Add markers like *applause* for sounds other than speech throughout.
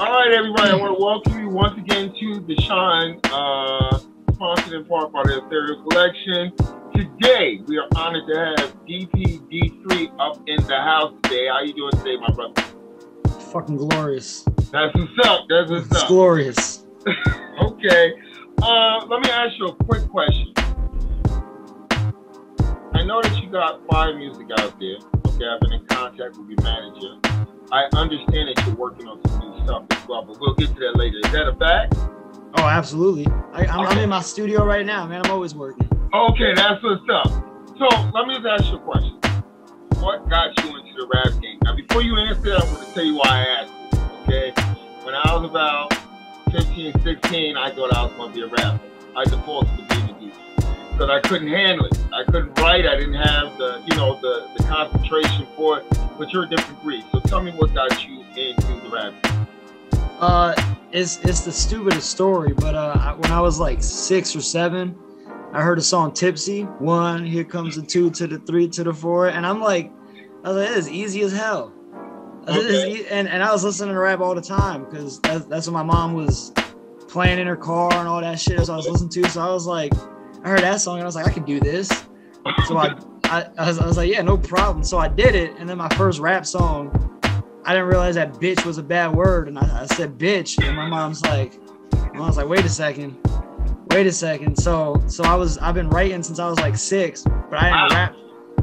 All right, everybody. I want to welcome you once again to the Shine, uh, sponsored in part by the Ethereal Collection. Today, we are honored to have DPD3 up in the house today. How you doing today, my brother? Fucking glorious. That's what's up. That's what's It's up. glorious. *laughs* okay. Uh, let me ask you a quick question. I know that you got fire music out there. I've been in contact with your manager. I understand that you're working on some new stuff as well, but we'll get to that later. Is that a fact? Oh, absolutely. I, I'm, I'm Okay. in my studio right now, man. I'm always working. Okay, that's what's up. So let me just ask you a question. What got you into the rap game? Now, before you answer that, I'm going to tell you why I asked you. Okay, when I was about 15, 16, I thought I was going to be a rapper. I defaulted to being a DJ because I couldn't handle it. I couldn't write. I didn't have the, you know, the, the concentration for it. But you're a different breed. So tell me what got you into the rap. Uh, it's it's the stupidest story, but uh, I- when I was like six or seven, I heard a song "Tipsy." One, here comes the two to the three to the four, and I'm like, I was like, this is easy as hell. Okay. And and I was listening to rap all the time because that's, that's what my mom was playing in her car and all that shit. So I was listening to. So I was like, I heard that song and I was like, I could do this. So I, I, I, was, I was like, yeah, no problem. So I did it. And then my first rap song, I didn't realize that bitch was a bad word. And I, I said bitch. And my mom's like, my mom's like, wait a second. Wait a second. So so I was I've been writing since I was like six, but I didn't Wow. rap.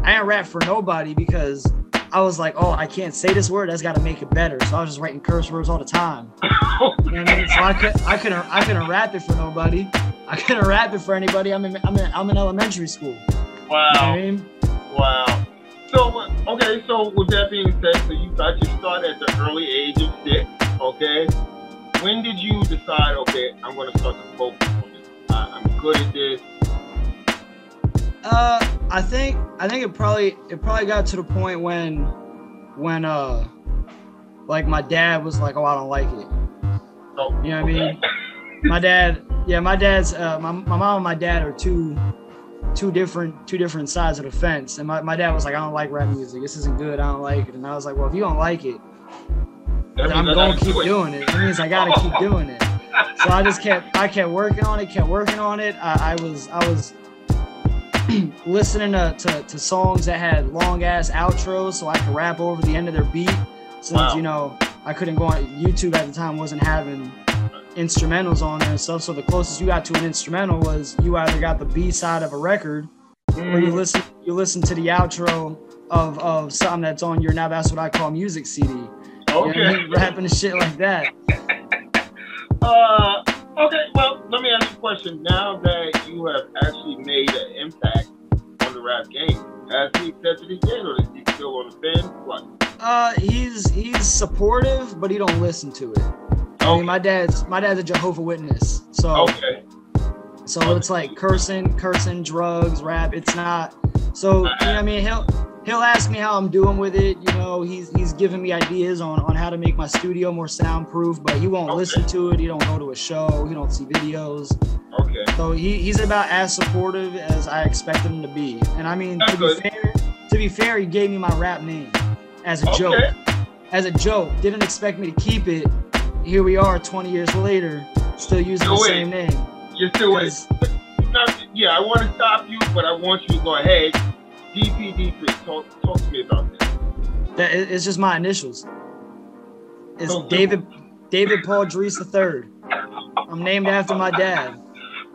I didn't rap for nobody because I was like, oh, I can't say this word. That's got to make it better. So I was just writing curse words all the time. *laughs* You know what I mean? So I could I couldn't I couldn't rap it for nobody. I couldn't rap it for anybody. I'm in I'm in I'm in elementary school. You know what wow. I mean? Wow. So uh, okay, so with that being said, so you got your start at the early age of six. Okay. When did you decide? Okay, I'm going to start to focus on this. I, I'm good at this. Uh, I think I think it probably it probably got to the point when when uh like my dad was like, oh, I don't like it. So You know what I mean? *laughs* My dad, yeah, my dad's uh, my my mom and my dad are two two different two different sides of the fence. And my, my dad was like, I don't like rap music. This isn't good. I don't like it. And I was like, well, if you don't like it, then I'm gonna keep doing it. It means I gotta keep *laughs* doing it. So I just kept I kept working on it, kept working on it. I, I was I was *clears throat* listening to, to, to songs that had long ass outros so I could rap over the end of their beat. Since Wow. you know I couldn't go on YouTube at the time wasn't having instrumentals on there and stuff. So the closest you got to an instrumental was you either got the B side of a record or you Mhm. listen you listen to the outro of, of something that's on your now that's what I call music CD. You know I Okay. mean? Rapping and shit like that. *laughs* Uh, okay. Well, let me ask you a question. Now that you have actually made an impact on the rap game, has he accepted it yet, or is he still on the fence? What? Uh, he's he's supportive, but he don't listen to it. I mean, my dad's my dad's a Jehovah Witness, so Okay. so it's like cursing, cursing, drugs, rap. It's not. So you know, I mean, he'll he'll ask me how I'm doing with it. You know, he's he's giving me ideas on on how to make my studio more soundproof, but he won't Okay. listen to it. He don't go to a show. He don't see videos. Okay. So he, he's about as supportive as I expect him to be. And I mean, That's to be fair, to be fair, he gave me my rap name as a Okay. joke. As a joke. Didn't expect me to keep it. Here we are, 20 years later, still using the way. same name. You're still. 'Cause- Not, yeah, I want to stop you, but I want you to go ahead. DPD3, talk, talk to me about this. That it's just my initials. It's So- David David Paul Dries III. I'm named after my dad.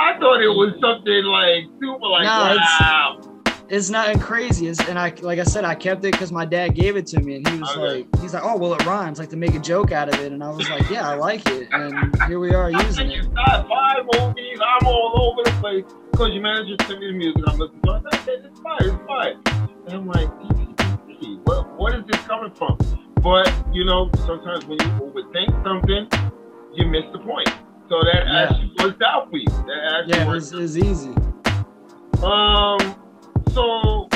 I thought it was something like super, like it's- wow. It's nothing crazy. It's, and I like I said, I kept it because my dad gave it to me, and he was Okay. like, he's like, oh well, it rhymes, like to make a joke out of it, and I was like, yeah, I like it, and here we are using you it. got five movies. I'm all over the place because your manager sent me the music. I'm listening to it. I said, it's fine, it's fine. And I'm like, what, what is this coming from? But, you know, sometimes when you overthink something, you miss the point. So that Yeah. actually worked out for you. That actually Yeah, worked it's, it's easy. Um, so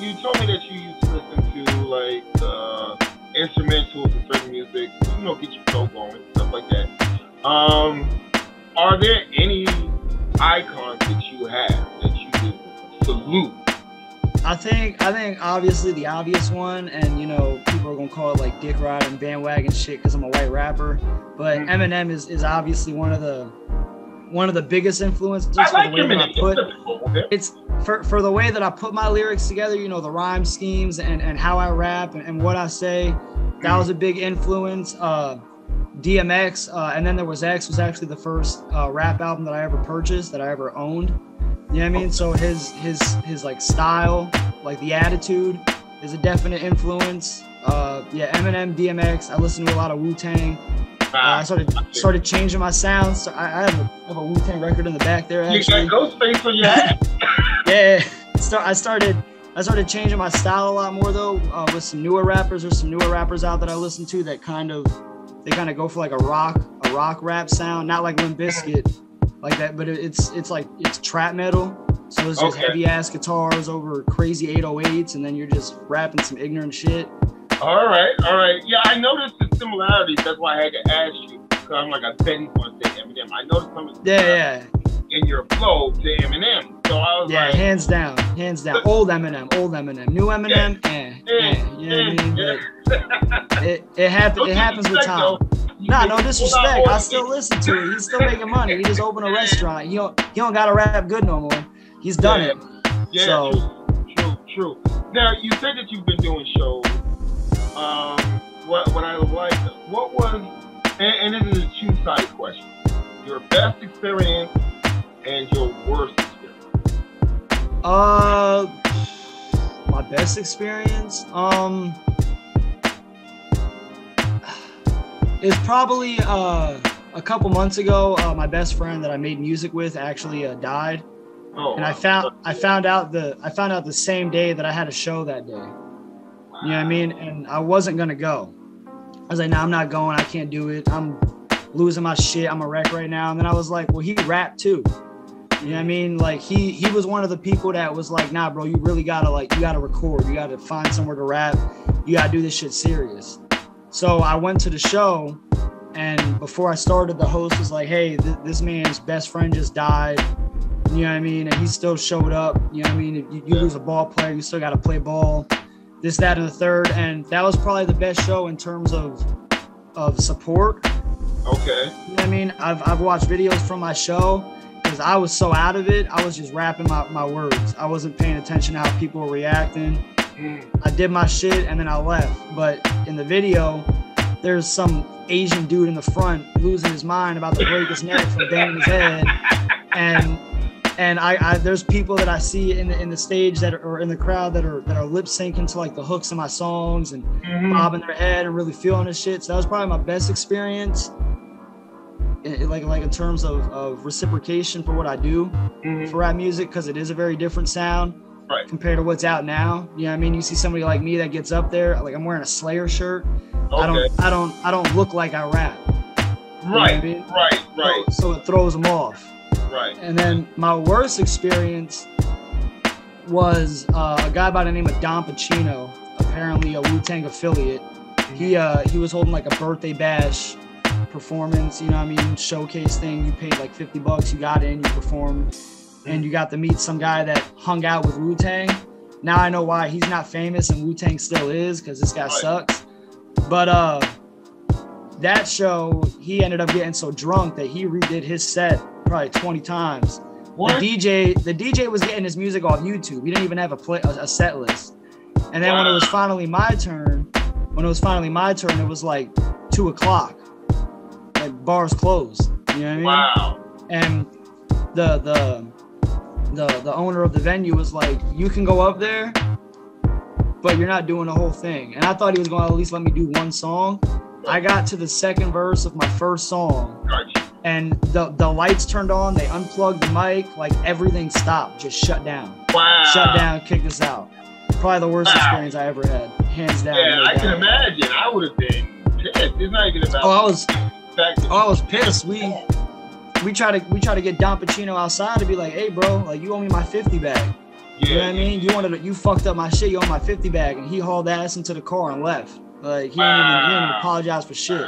you told me that you used to listen to like uh, instrumentals and certain music, you know, get your flow going, and stuff like that. Um, are there any icons that you have that you would salute? I think I think obviously the obvious one, and you know, people are gonna call it like dick ride and bandwagon shit because I'm a white rapper. But Mhm. Eminem is, is obviously one of the one of the biggest influences I for the way that I put it's for for the way that I put my lyrics together, you know, the rhyme schemes and, and how I rap and, and what I say. That was a big influence. Uh, DMX, uh, and then there was X was actually the first uh, rap album that I ever purchased that I ever owned. You know what I mean? So his his his like style, like the attitude, is a definite influence. Uh, yeah, Eminem, DMX. I listen to a lot of Wu Tang. Uh, I started started changing my sound. So I, I have a, I have a Wu Tang record in the back there. You Actually, got Ghostface on your *laughs* hat. yeah. Start, I started I started changing my style a lot more though uh, with some newer rappers. There's some newer rappers out that I listen to that kind of they kind of go for like a rock a rock rap sound, not like Limp Bizkit like that, but it's it's like it's trap metal. So it's just Okay. heavy ass guitars over crazy 808s, and then you're just rapping some ignorant shit. All right, all right. Yeah, I noticed the similarities. That's why I had to ask you. Because I'm like, I going to say Eminem. I noticed some Yeah, yeah, in your flow to Eminem. So I was yeah. like, Hands down, hands down. Old Eminem, old Eminem. New Eminem, eh, eh. You know what I mean? yeah. But it it *laughs* happens. It happens with time. Nah, no disrespect. I still listen to it. He's still making money. He just *laughs* opened a restaurant. He don't he don't gotta rap good no more. He's done it. Yeah, So- true, true, true. Now you said that you've been doing shows. Um, what what I like, what was, and, and this is a two-sided question. Your best experience and your worst experience. Uh, my best experience. Um, is probably uh a couple months ago. Uh, my best friend that I made music with actually uh, died, Oh, and I found I found out the I found out the same day that I had a show that day. You know what I mean? And I wasn't gonna go. I was like, nah, I'm not going. I can't do it. I'm losing my shit. I'm a wreck right now. And then I was like, well, he rapped too. You know what I mean? Like he he was one of the people that was like, nah, bro, you really gotta like you gotta record. You gotta find somewhere to rap. You gotta do this shit serious. So I went to the show, and before I started, the host was like, hey, th- this man's best friend just died. You know what I mean? And he still showed up. You know what I mean? If you, you lose a ball player, you still gotta play ball. This, that, and the third. And that was probably the best show in terms of of support. Okay. You know I mean? I've, I've watched videos from my show because I was so out of it. I was just rapping my, my words. I wasn't paying attention to how people were reacting. Mm. I did my shit and then I left. But in the video, there's some Asian dude in the front losing his mind about to break his neck from banging his head. And and I, I there's people that I see in the in the stage that are or in the crowd that are that are lip syncing to like the hooks of my songs and Mhm. bobbing their head and really feeling this shit. So that was probably my best experience. in- in- like like in terms of, of reciprocation for what I do Mhm. for rap music because it is a very different sound Right. compared to what's out now. You know I mean? You see somebody like me that gets up there, like I'm wearing a Slayer shirt. I don't I don't I don't look like I rap. know I Right. mean? Right. Right. So, so it throws them off. Right. And then my worst experience was uh, a guy by the name of Don Pacino, apparently a Wu Tang affiliate. He uh, he was holding like a birthday bash performance, you know what I mean, showcase thing. You paid like 50 bucks, you got in, you performed, and you got to meet some guy that hung out with Wu Tang. Now I know why he's not famous and Wu Tang still is, because this guy Right. sucks. But uh that show, he ended up getting so drunk that he redid his set probably 20 times. What? The DJ, the DJ was getting his music off YouTube. He didn't even have a play, a, a set list. And then when it was finally my turn, when it was finally my turn, it was like two o'clock, like bars closed. You know what I mean? Wow. And the the the the owner of the venue was like, "You can go up there, but you're not doing the whole thing." And I thought he was going to at least let me do one song. I got to the second verse of my first song. And the the lights turned on. They unplugged the mic, like everything stopped, just shut down, Wow. shut down, kicked us out. Probably the worst Wow. experience I ever had, hands down. Yeah, I can imagine. I would have been pissed. It's not even about Oh, I was the fact that Oh, I was pissed. We we try to we try to get Don Pacino outside to be like, hey bro, like you owe me my 50 bag. yeah, You know what I mean? You wanted to, you fucked up my shit, you owe my 50 bag, and he hauled ass into the car and left. Like he didn't even he didn't even apologize for shit.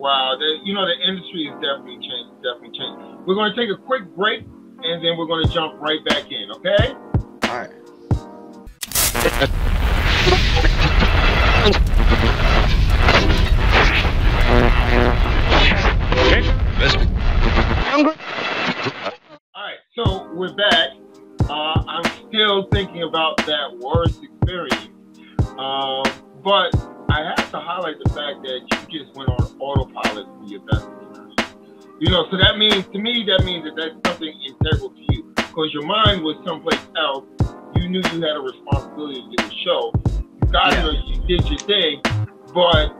Wow, you know the industry is definitely changing. Definitely changing. We're going to take a quick break, and then we're going to jump right back in. Okay. All right. All right, so we're back. Uh, I'm still thinking about that worst experience, uh, but I have to highlight the fact that you just went on autopilot for your best experience. You know, so that means, to me, that means that that's something integral to you. Because your mind was someplace else. You knew you had a responsibility to the show. You got Yeah. it, you did your thing, but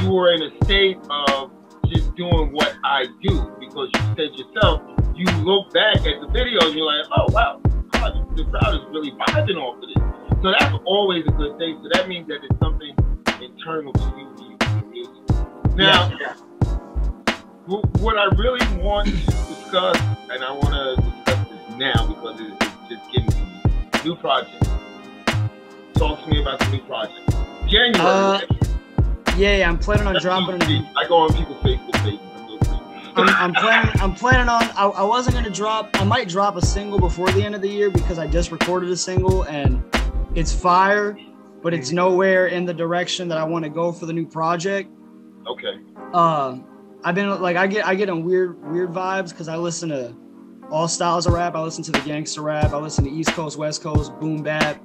you were in a state of just doing what I do. Because you said yourself, you look back at the video and you're like, oh, wow, God, the crowd is really vibing off of this. So that's always a good thing. So that means that it's something internal to you when you do your music. Now, Yeah. wh- what I really want to discuss, and I want to discuss this now because it's just getting to me. New project. Talk to me about the new project. January. Uh, yeah, yeah, I'm planning on That's dropping it. I go on people's Facebook pages. I'm. I'm, I'm planning. I'm planning on. I, I wasn't gonna drop. I might drop a single before the end of the year because I just recorded a single and it's fire, but it's nowhere in the direction that I want to go for the new project. Okay. Uh, I've been like I get I get in weird weird vibes because I listen to all styles of rap. I listen to the gangster rap. I listen to East Coast, West Coast, boom bap,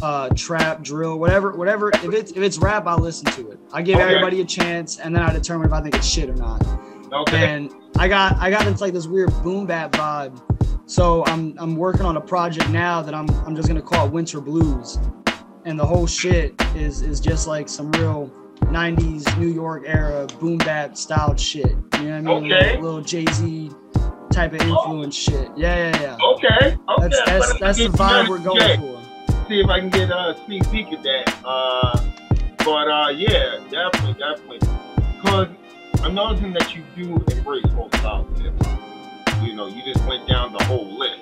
uh, trap, drill, whatever, whatever. If it's if it's rap, I listen to it. I give Okay. everybody a chance, and then I determine if I think it's shit or not Okay. and I got I got into like this weird boom bap vibe. So I'm I'm working on a project now that I'm I'm just gonna call it Winter Blues, and the whole shit is is just like some real 90s New York era boom bap styled shit. You know what I mean? Okay. Little, little Jay Z type of influence shit. Yeah, yeah, yeah. Okay. Okay. That's that's that's the vibe we're going today. for. See if I can get a sneak peek at that. Uh, but uh, yeah, definitely, definitely. Because I'm noticing that you do embrace both styles of hip hop. You know, you just went down the whole list.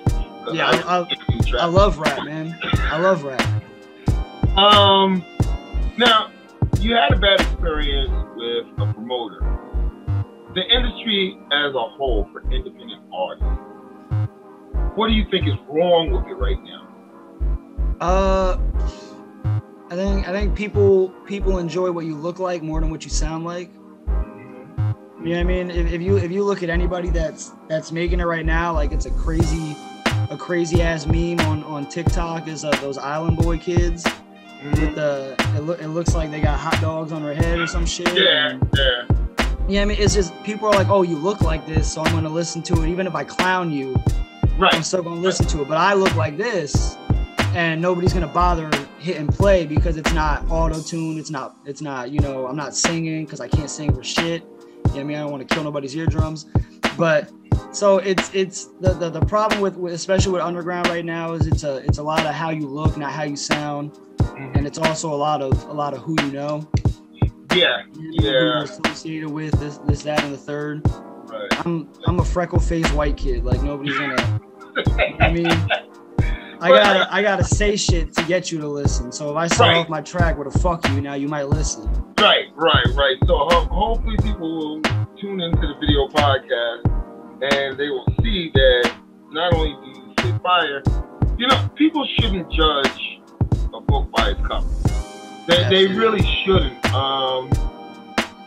Yeah, I- I- Trap I love rap, man. I love rap. Um, now you had a bad experience with a promoter. The industry as a whole for independent artists. What do you think is wrong with it right now? Uh, I think I think people people enjoy what you look like more than what you sound like. You know what I mean? If, if you if you look at anybody that's that's making it right now, like it's a crazy a crazy ass meme on on TikTok is uh, those Island Boy kids with the it, look it looks like they got hot dogs on their head or some shit. Yeah, and- yeah. yeah, I mean it's just people are like, oh, you look like this, so I'm gonna listen to it. Even if I clown you, Right. I'm still gonna listen to it. But I look like this, and nobody's gonna bother hit and play because it's not auto tune. It's not. It's not. You know, I'm not singing because I can't sing for shit. You know I mean? I don't want to kill nobody's eardrums. But so it's it's the, the the problem with, with especially with underground right now is it's a it's a lot of how you look, not how you sound, Mm-hmm. and it's also a lot of a lot of who you know. Yeah, You know, Who Yeah. you're associated with this this that and the third. right. I'm I'm a freckle faced white kid. Like nobody's gonna. I mean, I gotta I gotta say shit to get you to listen. So if I start Right. off my track with a fuck you, now you might listen. Right, right, right. So ho- hopefully people will tune into the video podcast and they will see that not only do you say fire, you know, people shouldn't judge a book by its cover. They, they really shouldn't. Um,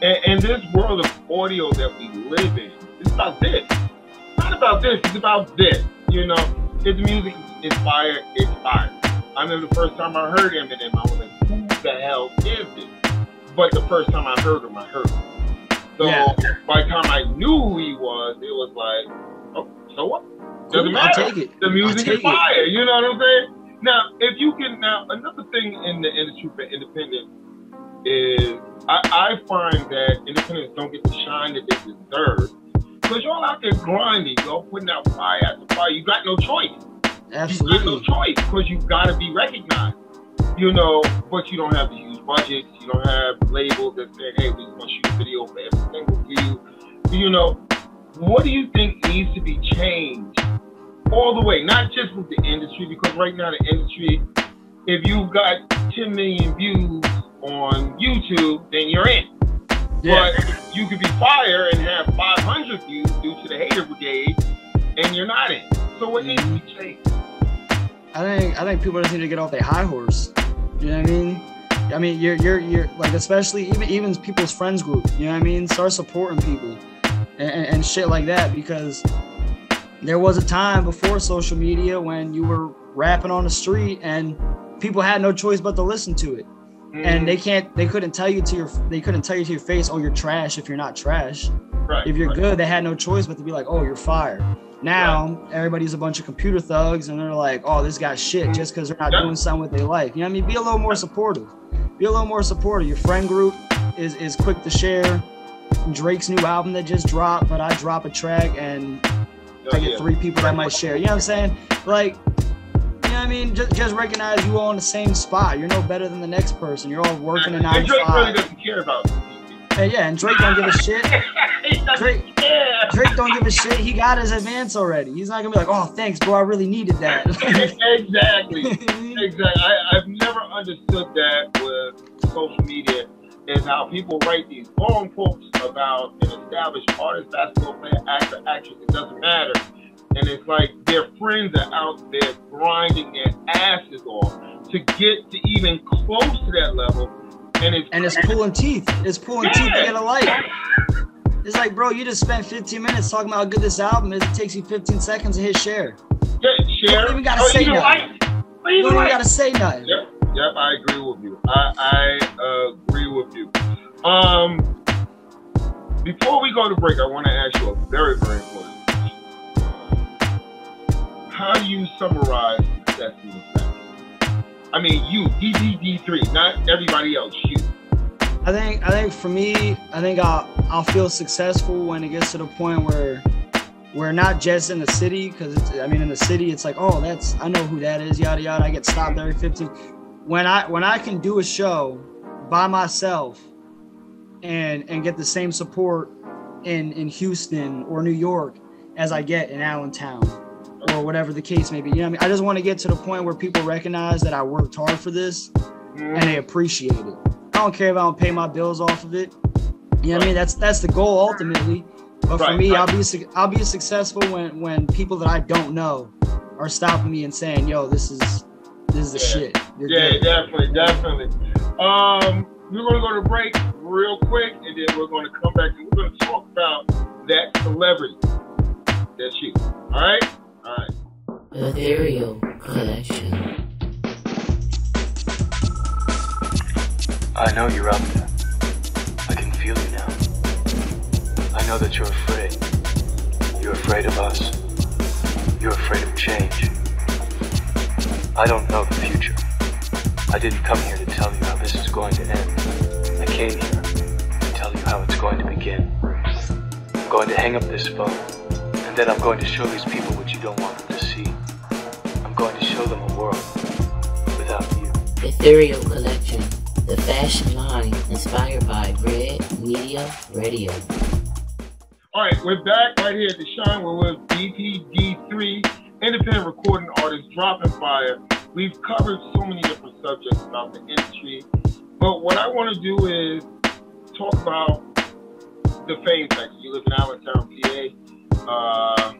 and, and this world of audio that we live in, it's about this. It's not about this. It's about this. You know, his music is fire. It's fire. I remember the first time I heard Eminem, I was like, who the hell is this? But the first time I heard him, I heard him. So Yeah. by the time I knew who he was, it was like, oh, so what? Doesn't Cool, I'll matter. take it. The music is it. fire. You know what I'm saying? Now, if you can, now another thing in the industry for independent is I, I find that independents don't get the shine that they deserve because y'all out there grinding, y'all putting out fire after fire. You got no choice. Absolutely. You got no choice because you've got to be recognized. You know, but you don't have the huge budgets. You don't have labels that say, "Hey, we want to shoot a video for every single view." You know, what do you think needs to be changed all the way? Not just with the industry, because right now the industry, if you've got 10 million views on YouTube, then you're in. Yeah. But you could be fire and have 500 views due to the hater brigade, and you're not in. So what needs to be changed? I think I think people just need to get off their high horse. You know what I mean? I mean, you're you're you're like especially even even people's friends group. You know what I mean? Start supporting people and, and, and shit like that because there was a time before social media when you were rapping on the street and people had no choice but to listen to it. Mm-hmm. And they can't they couldn't tell you to your they couldn't tell you to your face, oh you're trash if you're not trash. Right, if you're right. good, they had no choice but to be like, oh, you're fired. Now right. everybody's a bunch of computer thugs and they're like, oh, this guy's shit just because they're not yep. doing something with their life. You know what I mean? Be a little more supportive. Be a little more supportive. Your friend group is is quick to share Drake's new album that just dropped, but I drop a track and I get three people that might share. You know what I'm saying? Like, you know what I mean? Just, just recognize you all in the same spot. You're no better than the next person. You're all working a nine and Drake really doesn't care about Hey, yeah, and Drake don't give a *laughs* shit. Drake, Drake don't give a shit. He got his advance already. He's not gonna be like, "Oh, thanks, bro. I really needed that." *laughs* *laughs* exactly, exactly. I, I've never understood that with social media is how people write these long posts about an established artist, basketball player, actor, actress, it doesn't matter. And it's like their friends are out there grinding their asses off to get to even close to that level. And it's, and it's pulling teeth. It's pulling yeah. teeth to get a light. It's like, bro, you just spent 15 minutes talking about how good this album is. It takes you 15 seconds to hit share. Yeah, share. You don't even gotta oh, say nothing. You don't even gotta say nothing. Yep. Yep, I agree with you. I, I agree with you. Um, before we go to break, I want to ask you a very, very important question. How do you summarize success in the facts? I mean, you, DDD3, not everybody else, you. I think, I think for me, I think I'll, I'll feel successful when it gets to the point where we're not just in the city because I mean in the city it's like oh that's I know who that is yada yada I get stopped every 15 when I when I can do a show by myself and and get the same support in in Houston or New York as I get in Allentown or whatever the case may be. You know I mean? I just want to get to the point where people recognize that I worked hard for this and they appreciate it. I don't care if I don't pay my bills off of it. You know what I mean? That's that's the goal ultimately. But for me, I'll be I'll be successful when when people that I don't know are stopping me and saying, "Yo, this is this is the yeah. shit. You're yeah, good. definitely, definitely. Um, we're gonna go to break real quick, and then we're gonna come back and we're gonna talk about that celebrity. That's you. All right. All right. Ethereal collection. I know you're up there. I can feel you now. I know that you're afraid. You're afraid of us. You're afraid of change. I don't know the future. I didn't come here to tell you how this is going to end. I came here to tell you how it's going to begin. I'm going to hang up this phone, and then I'm going to show these people what you don't want them to see. I'm going to show them a world without you. Ethereal Collection, the fashion line inspired by Red Media Radio. All right, we're back right here at the Shine. We're with DPD3 independent recording artist dropping fire. We've covered so many different subjects about the industry, but what I want to do is talk about the fame factor. You live in Allentown, PA. Uh,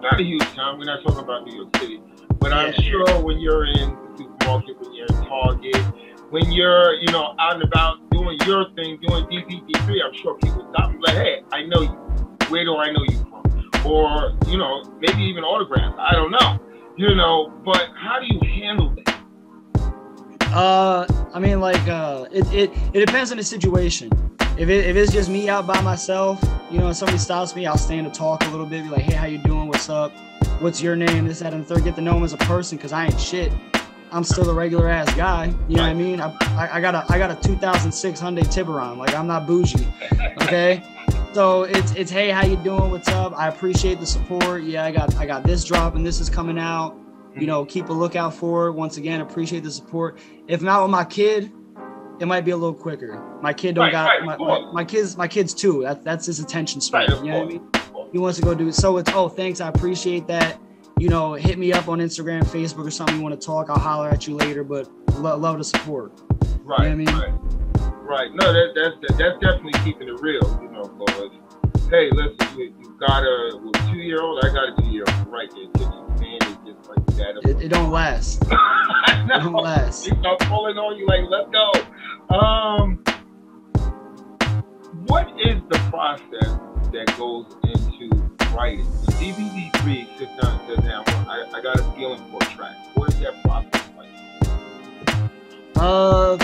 not a huge town. We're not talking about New York City, but I'm sure when you're in the supermarket, when you're in Target, when you're, you know, out and about doing your thing, doing DPD3, I'm sure people stop and be like, hey, I know you. Where do I know you from? Or you know maybe even autographs. I don't know, you know. But how do you handle that? Uh, I mean, like, uh, it, it, it depends on the situation. If, it, if it's just me out by myself, you know, if somebody stops me, I'll stand to talk a little bit, be like, hey, how you doing? What's up? What's your name? This, that, and the third. Get to know him as a person because I ain't shit. I'm still a regular ass guy. You know what I mean? I, I, I got a I got a 2006 Hyundai Tiburon. Like I'm not bougie. Okay. So it's it's hey, how you doing? What's up? I appreciate the support. Yeah, I got I got this drop and this is coming out. You know, keep a lookout for it. Once again, appreciate the support. If not with my kid, it might be a little quicker. My kid don't right, got right, my, my, my, kids my kids too. That, that's his attention span. Right, you know what I mean? He wants to go do it. So it's oh thanks, I appreciate that. You know, hit me up on Instagram, Facebook, or something you want to talk. I'll holler at you later. But lo- love the support. Right. You know I mean? Right. No, that, that's that's definitely keeping it real. You hey, listen, you, you got a well, two year old. I got a two year old right there. Kitchen man is just like that. It, it don't last. *laughs* it don't last. They start pulling on you like, let's go. Um, what is the process that goes into writing? it. So DPD3 sits down and says, now I, I got a feeling for a track. What is that process like? Uh,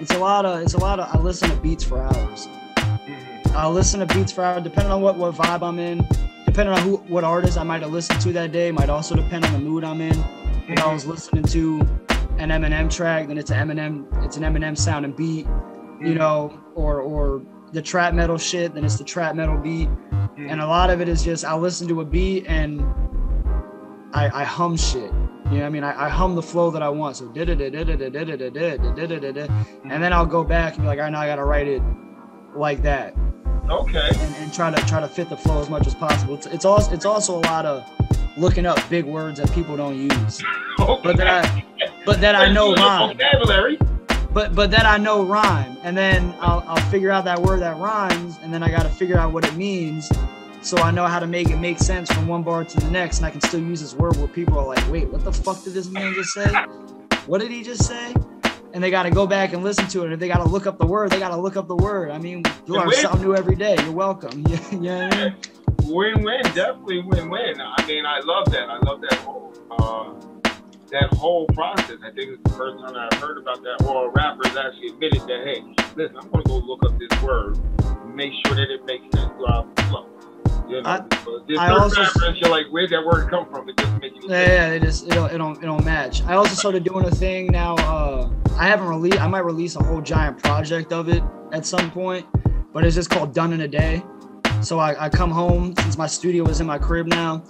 it's a lot of it's a lot of. I listen to beats for hours. Mm-hmm. I listen to beats for hours, depending on what what vibe I'm in, depending on who what artist I might have listened to that day. Might also depend on the mood I'm in. If I was listening to an Eminem track, then it's an Eminem it's an Eminem sound and beat, you know, or or the trap metal shit, then it's the trap metal beat. And a lot of it is just I listen to a beat and I, I hum shit. You know what I mean? I, I hum the flow that I want. So da da da da da da da da da da da da da and then I'll go back and be like, all right, now I gotta write it like that Okay. and, and try to try to fit the flow as much as possible. It's, it's also it's also a lot of looking up big words that people don't use, *laughs* okay. but that I but that I know rhyme. Vocabulary. But but that I know rhyme, and then I'll I'll figure out that word that rhymes, and then I got to figure out what it means, so I know how to make it make sense from one bar to the next, and I can still use this word where people are like, wait, what the fuck did this man just say? What did he just say? And they got to go back and listen to it. If they got to look up the word, they got to look up the word. I mean, you learn something new every day. You're welcome. Yeah, *laughs* you know what I mean? Win-win, definitely win-win. I mean, I love that. I love that whole uh, that whole process. I think it's the first time I've heard about that. Or a rapper has actually admitted that, hey, listen, I'm gonna go look up this word, make sure that it makes sense throughout the flow. You know, I- I also- you're like, where'd that word come from? It doesn't make any Yeah, sense. yeah, it just it don't, it don't it don't match. I also started doing a thing now. Uh, I haven't released. I might release a whole giant project of it at some point, but it's just called Done in a Day. So I, I come home since my studio is in my crib now.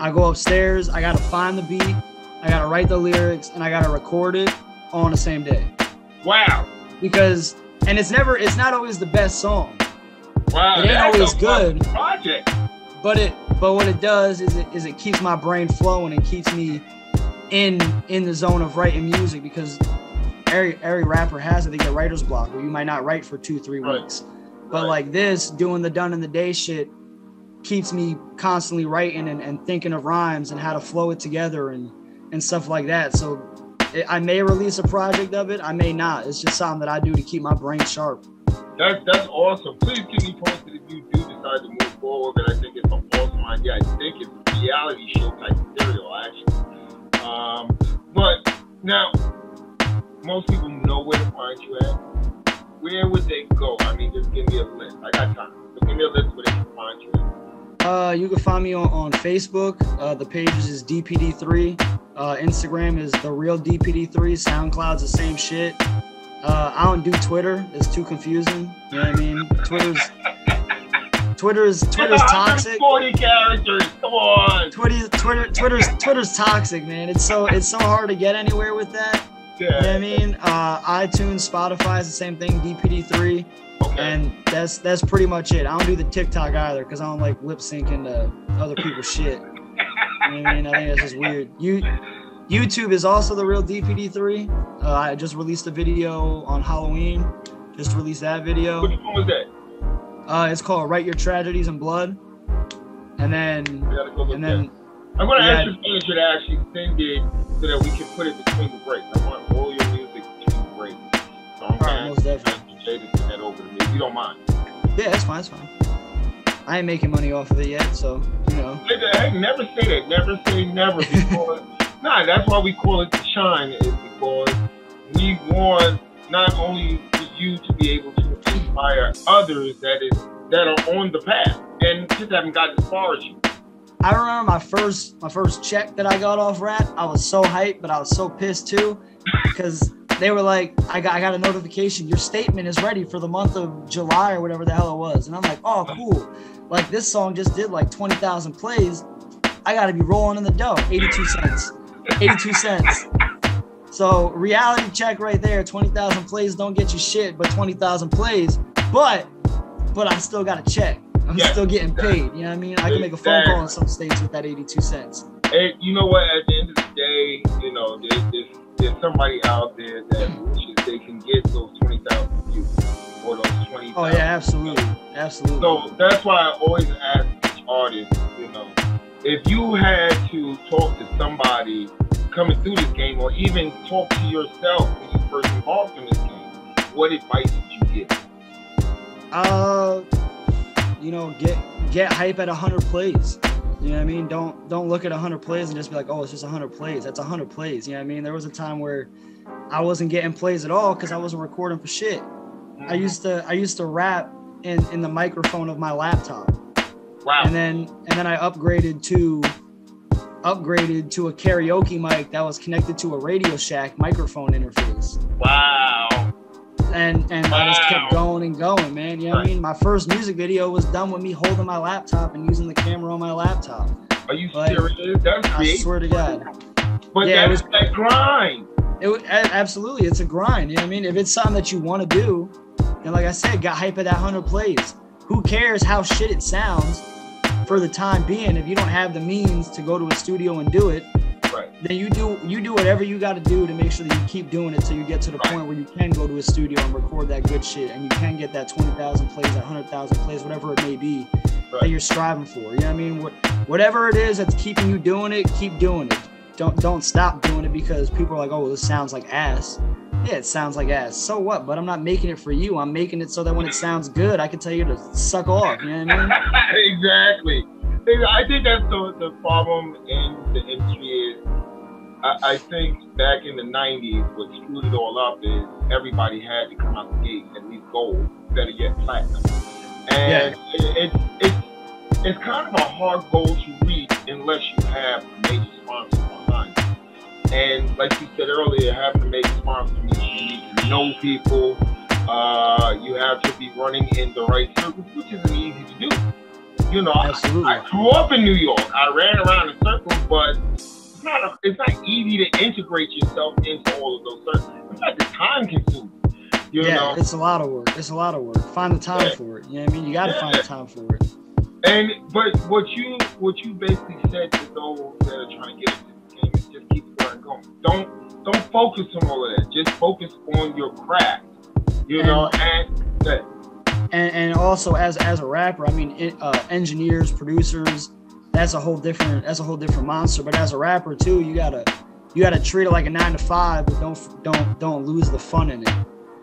I go upstairs. I gotta find the beat. I gotta write the lyrics, and I gotta record it all on the same day. Wow. Because and it's never it's not always the best song. Wow. It ain't always good. Project. but it but what it does is it is it keeps my brain flowing and keeps me in in the zone of writing music because every every rapper has it they get writer's block where you might not write for two three Right. weeks but Right. like this doing the done in the day shit keeps me constantly writing and, and thinking of rhymes and how to flow it together and and stuff like that so it, i may release a project of it i may not it's just something that i do to keep my brain sharp That's that's awesome. Please keep me posted if you do decide to move forward. But I think it's an awesome idea. I think it's reality show type material actually. Um, but now most people know where to find you at. Where would they go? I mean, just give me a list. I got time. So give me a list where they can find you at. Uh, you can find me on, on Facebook. Uh, the page is DPD3. Uh, Instagram is the real DPD3. SoundCloud's the same shit. Uh, I don't do Twitter. It's too confusing. You know what I mean? Twitter's Twitter's Twitter's toxic. Forty characters. Come on. Twitter's Twitter Twitter's Twitter's toxic, man. It's so it's so hard to get anywhere with that. You know what I mean? Uh, iTunes, Spotify is the same thing. DPD3. Okay. and that's that's pretty much it. I don't do the TikTok either because I don't like lip syncing to other people's shit. You know what I mean, I think that's just weird. You YouTube is also the real DPD3. Uh, I just released a video on Halloween. Just released that video. Which one was that? Uh, it's called "Write Your Tragedies in Blood," and then We gotta go and that. then I'm gonna Yeah. ask your manager to actually send it so that we can put it between the breaks. I want all your music between the breaks. So I'm gonna most definitely. Jay send that over to me if you don't mind. yeah, that's fine. That's fine. I ain't making money off of it yet, so you know. Hey, hey, never say that. Never say never because *laughs* nah, that's why we call it the shine is because we want not only for you to be able to inspire others that is that are on the path and just haven't gotten as far as you. I remember my first my first check that I got off Rat. I was so hyped, but I was so pissed too, because they were like, I got I got a notification. Your statement is ready for the month of July or whatever the hell it was, and I'm like, oh cool. Like this song just did like twenty thousand plays. I got to be rolling in the dough. Eighty two cents. Eighty two cents. So reality check right there. Twenty thousand plays don't get you shit, but twenty thousand plays. But but I still got a check. I'm Yeah, still getting paid. You know what I mean? I can make a phone call in some states with that 82 cents. Hey, you know what? At the end of the day, you know, there's there's, there's somebody out there that wishes they can get those twenty thousand views or those twenty. Oh yeah, absolutely, absolutely. So that's why I always ask each artist, you know, if you had to talk to somebody coming through this game, or even talk to yourself when you first involved in this game, what advice would you give? Uh, you know, get get hype at 100 plays. You know what I mean? Don't don't look at 100 plays and just be like, oh, it's just 100 plays. That's 100 plays. You know what I mean? There was a time where I wasn't getting plays at all because I wasn't recording for shit. I used to I used to rap in in the microphone of my laptop, Wow. and then and then I upgraded to upgraded to a karaoke mic that was connected to a Radio Shack microphone interface. wow. and and I just kept going and going, man. You know what I mean? My first music video was done with me holding my laptop and using the camera on my laptop. Are you Like, serious? That's I swear to God, But Yeah, it was- that grind. it was, absolutely it's a grind. You know what I mean? If it's something that you want to do, and like I said, got hype at that hundred plays. Who cares how shit it sounds for the time being? If you don't have the means to go to a studio and do it, Right. then you do you do whatever you got to do to make sure that you keep doing it till you get to the Right. point where you can go to a studio and record that good shit and you can get that 20,000 plays, that 100,000 plays, whatever it may be that you're striving for. You know what I mean? What, whatever it is that's keeping you doing it, keep doing it. Don't don't stop doing it because people are like, "Oh, this sounds like ass." Yeah, it sounds like ass. So what? But I'm not making it for you. I'm making it so that when it sounds good, I can tell you to suck off. You know what I mean? *laughs* exactly. I think that's the, the problem in the industry is I, I think back in the 90s, what screwed it all up is everybody had to come out the gate at least gold, better yet platinum. And it, it, it's it's kind of a hard goal to reach unless you have a major sponsor. And like you said earlier, having a major sponsor means you need to know people. Uh, you have to be running in the right circles, which isn't easy to do. You know, I, Absolutely. I grew up in New York. I ran around in circles, but it's not a, it's not easy to integrate yourself into all of those circles. In fact, it's time consuming. You yeah, know, it's a lot of work. It's a lot of work. Find the time Yeah. for it. You know what I mean? You got to find the time for it. and but what you what you basically said to those that are trying to get into the just keep it going. Don't don't focus on all of that. Just focus on your craft. You And- know, and that and, and also as as a rapper, I mean, it, uh, engineers, producers, that's a whole different that's a whole different monster. But as a rapper too, you gotta you gotta treat it like a nine to five, but don't don't don't lose the fun in it.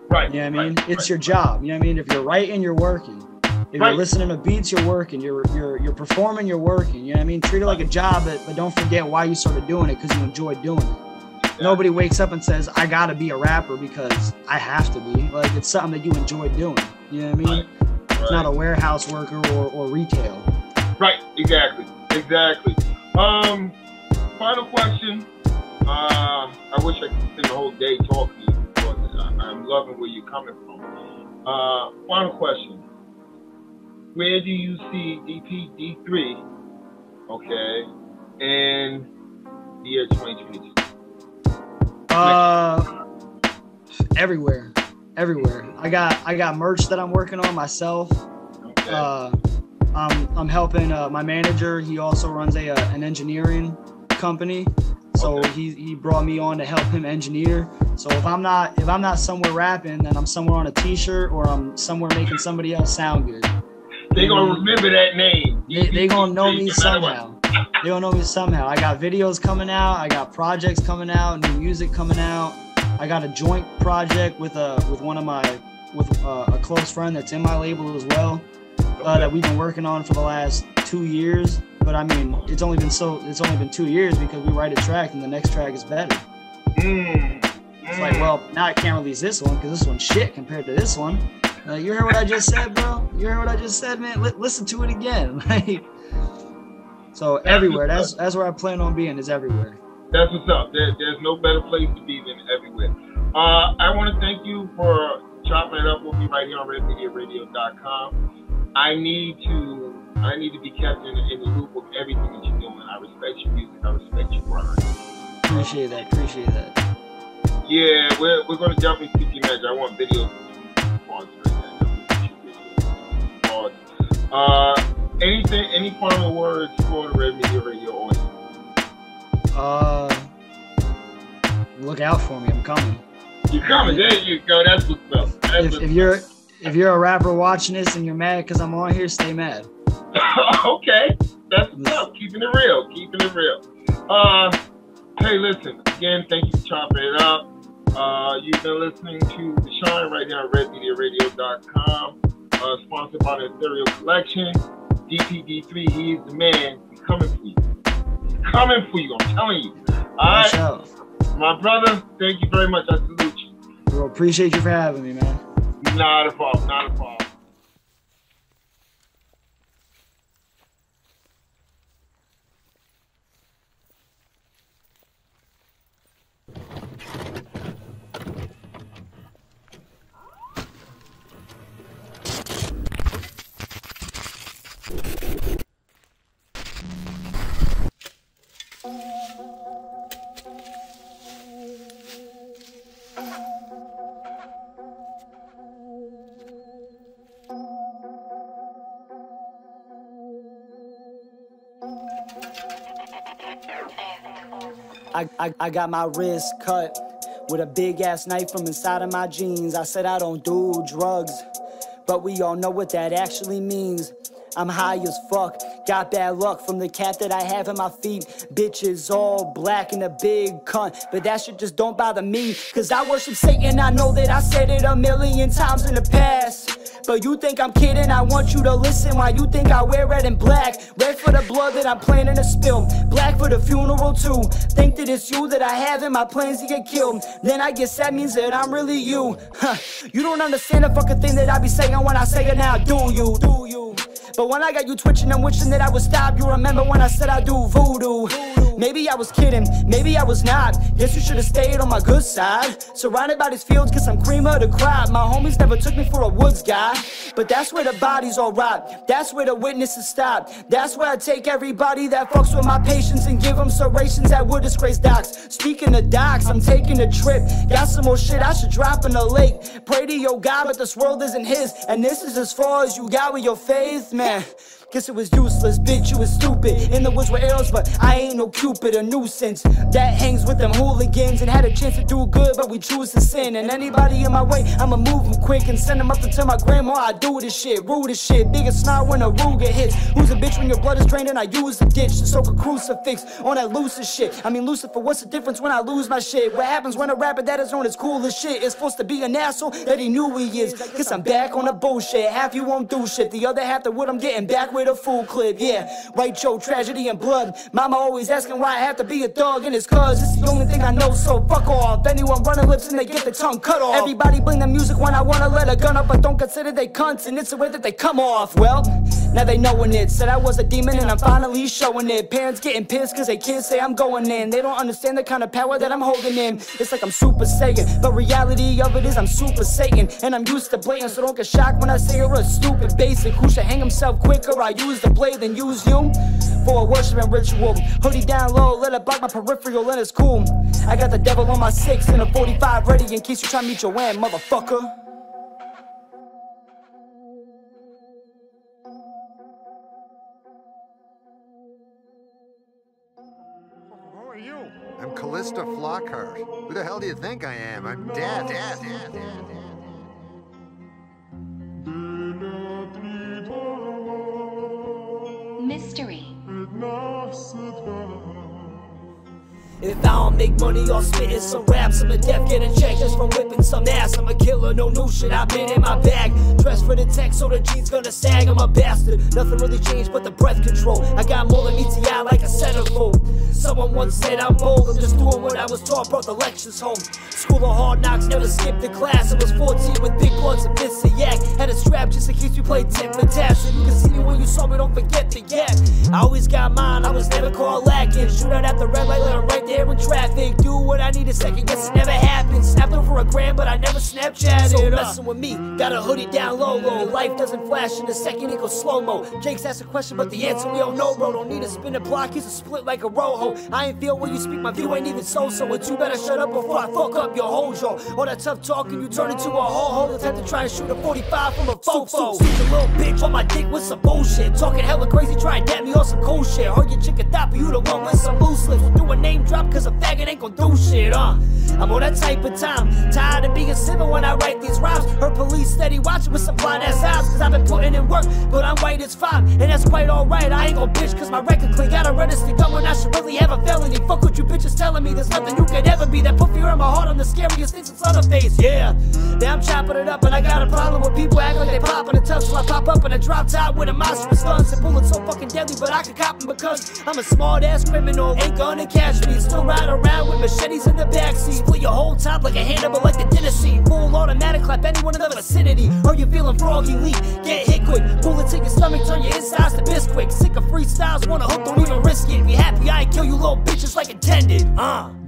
right. You know what I mean? right, it's right. your job. You know what I mean? If you're writing, you're working. If Right. you're listening to beats, you're working. You're you're you're performing, you're working. You know what I mean? Treat it like a job, but, but don't forget why you started doing it because you enjoy doing it. Nobody wakes up and says, I gotta be a rapper because I have to be. Like it's something that you enjoy doing. You know what I mean? It's not a warehouse worker or, or retail. Right, exactly, exactly. Um, final question. Uh, I wish I could spend the whole day talking to you because I- I'm loving where you're coming from. Uh, final question. Where do you see DPD3, okay, in the year 2022? Uh, everywhere, everywhere. I got I got merch that I'm working on myself. Okay. Uh, I'm I'm helping uh, my manager. He also runs a uh, an engineering company, so Okay. he he brought me on to help him engineer. So if I'm not if I'm not somewhere rapping, then I'm somewhere on a T-shirt or I'm somewhere making somebody else sound good. They gonna remember that name. They, they gonna know me no matter what. somehow. They gonna know me somehow. I got videos coming out. I got projects coming out. New music coming out. I got a joint project with a with one of my with uh, a close friend that's in my label as well. Uh, that we've been working on for the last two years. But I mean, it's only been so it's only been two years because we write a track and the next track is better. Mm, It's mm. like, well, now I can't release this one because this one's shit compared to this one. Like, you heard what I just said, bro? You heard what I just said, man? Li- listen to it again. *laughs* Like, so everywhere. That's that's where I plan on being. Is everywhere. That's what's up. There, there's no better place to be than everywhere. Uh, I want to thank you for chopping it up with me right here on RedMediaRadio.com. I need to I need to be kept in, in the loop of everything that you're doing. I respect your music. I respect your grind. Appreciate that. Appreciate that. Yeah, we're, we're going to jump keep you measured. I want videos Uh, anything, any final words for the Red Media Radio audience? Uh, look out for me. I'm coming. You're coming. There you go. That's what's up. That's If, what's if you're if you're a rapper watching this and you're mad because I'm on here, stay mad. *laughs* okay, that's what's up. Keeping it real, keeping it real. Uh, hey, listen again. Thank you for chopping it up. Uh, you've been listening to the Shine right now on RedMediaRadio.com. uh, sponsored by the Ethereal Collection. DPD3, he's the man. He's coming for you. He's coming for you. I'm telling you. All right. Out. my brother. Thank you very much. I salute you. Bro, appreciate you for having me, man. Not a problem. Not a problem. I, I, I got my wrist cut with a big ass knife from inside of my jeans. I said I don't do drugs, but we all know what that actually means. I'm high as fuck. Got bad luck from the cat that I have in my feet. Bitches all black and a big cunt. But that shit just don't bother me. Cause I worship Satan. I know that I said it a million times in the past. But you think I'm kidding, I want you to listen. Why you think I wear red and black? Red for the blood that I'm planning to spill. Black for the funeral too. Think that it's you that I have in my plans to get killed. Then I guess that means that I'm really you. Huh. You don't understand the fucking thing that I be saying when I say it now, do you? Do you? But when I got you twitching and wishing that I would stop. You remember when I said I do voodoo Maybe I was kidding, maybe I was not. Guess you should've stayed on my good side. Surrounded by these fields cause I'm cream of the crop My homies never took me for a woods guy. But that's where the bodies all rot That's where the witnesses stop. That's where I take everybody that fucks with my patience And give them serrations that would disgrace docs. Speaking of docs, I'm taking a trip. Got some more shit I should drop in the lake. Pray to your God but this world isn't his. And this is as far as you got with your faith, man Guess it was useless, bitch, you was stupid. In the woods with arrows, but I ain't no cupid, a nuisance. That hangs with them hooligans And had a chance to do good, but we choose to sin. And anybody in my way, I'ma move them quick And send them up to tell my grandma. I do this shit Rude as shit, biggest snarl when a Ruger hits. Who's a bitch when your blood is drained and I use the ditch To soak a crucifix on that loose shit. I mean Lucifer, what's the difference when I lose my shit? What happens when a rapper that is known as cool as shit Is supposed to be an asshole that he knew he is? Guess I'm back on the bullshit. Half you won't do shit. The other half the what I'm getting back with a full clip Yeah, right Joe, tragedy and blood. Mama always asking why I have to be a dog And it's cause it's the only thing I know So fuck off. Anyone running lips and they get the tongue cut off. Everybody bling the music when I wanna let a gun up But don't consider they cunts And it's the way that they come off. Well, now they knowing it. Said I was a demon and I'm finally showing it. Parents getting pissed cause they kids say I'm going in. They don't understand the kind of power that I'm holding in. It's like I'm super Saiyan But reality of it is I'm super Satan And I'm used to blatant So don't get shocked when I say you're a stupid basic Who should hang himself quicker. I use the blade than use you For a worshiping ritual Hoodie down low, let it block my peripheral And it's cool I got the devil on my six and a 45 ready In case you try to meet your end, motherfucker Who are you? I'm Calista Flockhart. Who the hell do you think I am? I'm dead. Dead. Dead. Dead. If I don't make money off spitting some raps, I'm a death getting checked just from whipping some ass. I'm a killer, no new shit, I've been in my bag. Dressed for the tech, so the jeans gonna sag. I'm a bastard, nothing really changed but the breath control. I got more than eye like a centerfold. Someone once said I'm bold, I'm just doing what I was taught, brought the lectures home. School of hard knocks, never skipped a class. I was 14 with big bloods and bits of yak. Had a strap just in case we played tip for taps. And you can see me when you saw me, don't forget the yak. I always got mine, I was never caught lacking. Shoot out at the red light, let right there in traffic. Do what I need a second, guess it never happened. Snapped over a gram, but I never Snapchatted. So messing with me, got a hoodie down low, low. Life doesn't flash in a second, it goes slow mo. Jake's asked a question, but the answer we all know, bro. Don't need to spin a block, he's a split like a rojo. I ain't feel when you speak, my view ain't even so so. But you better shut up before I fuck up your whole jaw. All that tough talking, you turn into a whole hole. The type to try and shoot a 45 from a fofo. A little bitch on my dick with some bullshit. Talking hella crazy, try to dap me on some cool shit. Heard your chick a thought, but you the one with some loose lips. Do a name drop, cause a faggot ain't gon' do shit, uh. I'm on that type of time. Tired of being civil when I write these rhymes. Her police steady watching with some blind ass eyes. Cause I've been putting in work, but I'm white, it's fine. And that's quite alright. I ain't gon' bitch cause my record clean. Got a register when I should really have a felony. Fuck what you bitches telling me. There's nothing you could ever be. That put fear in my heart on the scariest things it's on her face. Yeah. Now I'm chopping it up and I got a problem with people acting like they popping the tough. So I pop up in a drop top with a monstrous guns and bullets so fucking deadly. But I can cop them because I'm a smart ass criminal. Ain't gonna catch me. Still ride around with machetes in the backseat. Split your whole top like a Hannibal, like the dinner scene. Full automatic, clap anyone in the vicinity. Are you feeling froggy leak? Get hit quick. Bullet to your stomach, turn your insides to bisquick. Sick of freestyles, wanna hook, don't even risk it. Be happy I ain't kill you little bitches like intended. Uh.